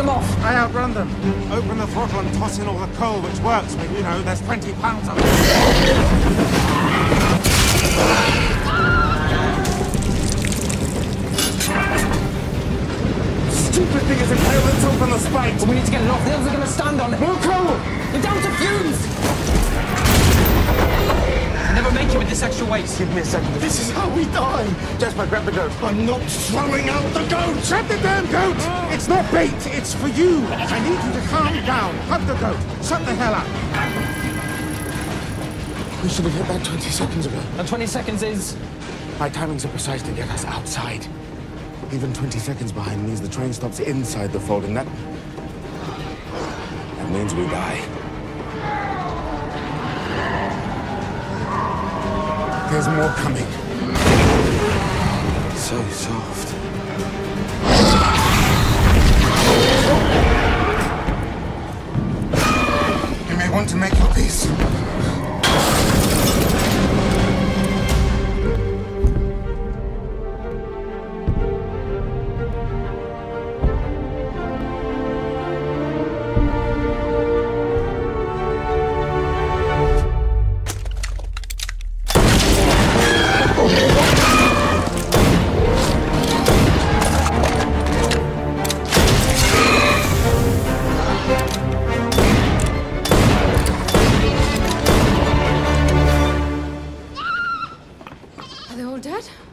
I outrun them. Open the throttle and toss in all the coal, which works, but you know, there's 20 pounds of it. Stupid thing is impaled, let's open the spikes. We need to get it off. The others are going to stand on it. More coal! We're down to this extra weight. Give me a second. This is how we die. Jesper, grab the goat. I'm not throwing out the goat. Grab the damn goat. It's not bait. It's for you. I need you to calm down. Hug the goat. Shut the hell up. We should have hit that 20 seconds ago. And 20 seconds is... My timings are precise to get us outside. Even 20 seconds behind means the train stops inside the fold, and that... That means we die. There's more coming. So soft. You may want to make your peace. All dead?